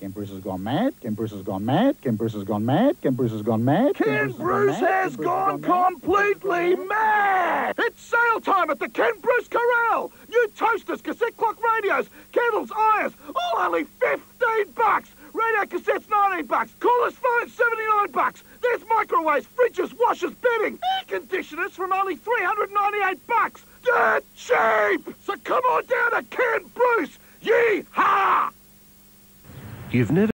Ken Bruce has gone mad. Ken Bruce has gone mad. Ken Bruce has gone mad. Ken Bruce has gone mad. Ken Bruce has gone completely mad! It's sale time at the Ken Bruce Corral! New toasters, cassette clock radios, kettles, irons, all only 15 bucks! Radio cassettes, 19 bucks. Cordless phones, 79 bucks. There's microwaves, fridges, washers, bedding, air conditioners from only 398 bucks. Dirt cheap! So come on down to Ken Bruce! You've never